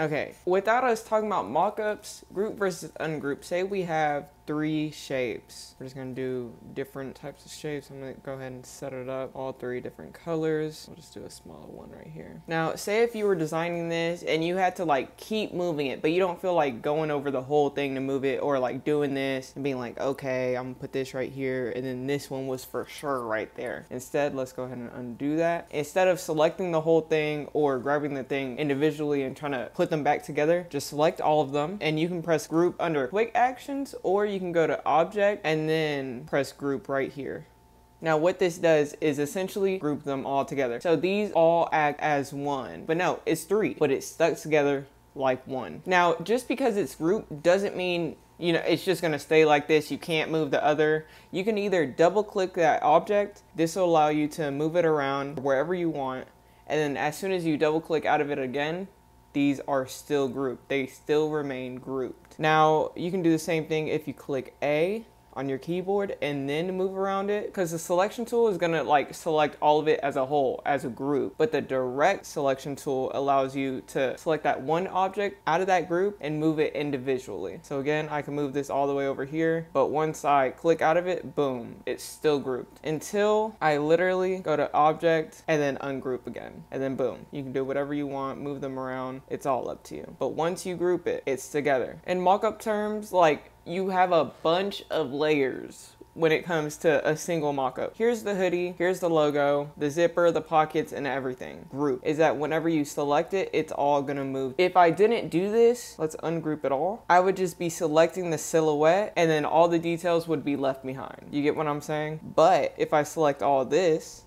Okay, without us talking about mockups, group versus ungroup, say we have three shapes. We're just gonna do different types of shapes. I'm gonna go ahead and set it up, all three different colors. I'll just do a smaller one right here. Now, say if you were designing this and you had to like keep moving it, but you don't feel like going over the whole thing to move it or like doing this and being like, okay, I'm gonna put this right here and then this one was for sure right there. Instead, let's go ahead and undo that. Instead of selecting the whole thing or grabbing the thing individually and trying to them back together, just select all of them and you can press group under quick actions or you can go to object and then press group right here. Now what this does is essentially group them all together. So these all act as one, but no, it's three, but it's stuck together like one. Now, just because it's grouped doesn't mean you know, it's just gonna stay like this. You can't move the other. You can either double click that object. This will allow you to move it around wherever you want. And then as soon as you double click out of it again, these are still grouped. They still remain grouped. Now, you can do the same thing if you click A on your keyboard and then move around it because the selection tool is going to like select all of it as a whole as a group. But the direct selection tool allows you to select that one object out of that group and move it individually. So again I can move this all the way over here but once I click out of it boom it's still grouped until I literally go to object and then ungroup again. And then boom you can do whatever you want move them around it's all up to you. But once you group it it's together. In mockup terms like you have a bunch of layers when it comes to a single mock-up. Here's the hoodie, here's the logo, the zipper, the pockets, and everything. Group is that whenever you select it, it's all gonna move. If I didn't do this, let's ungroup it all, I would just be selecting the silhouette and then all the details would be left behind. You get what I'm saying? But if I select all this,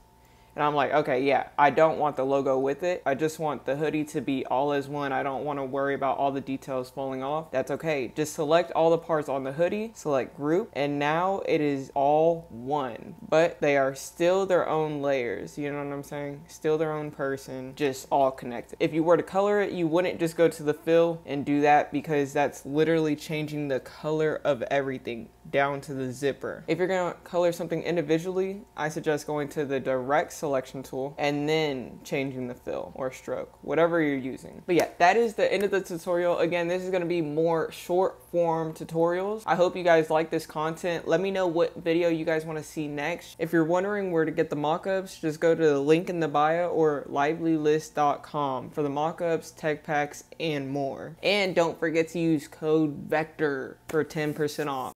and I'm like, okay, yeah, I don't want the logo with it. I just want the hoodie to be all as one. I don't want to worry about all the details falling off. That's okay. Just select all the parts on the hoodie, select group, and now it is all one. But they are still their own layers. You know what I'm saying? Still their own person, just all connected. If you were to color it, you wouldn't just go to the fill and do that because that's literally changing the color of everything down to the zipper. If you're gonna color something individually, I suggest going to the direct selection tool and then changing the fill or stroke, whatever you're using. But yeah, that is the end of the tutorial. Again, this is gonna be more short form tutorials. I hope you guys like this content. Let me know what video you guys wanna see next. If you're wondering where to get the mockups, just go to the link in the bio or livelylys.com for the mockups, tech packs, and more. And don't forget to use code VECTOR for 10% off.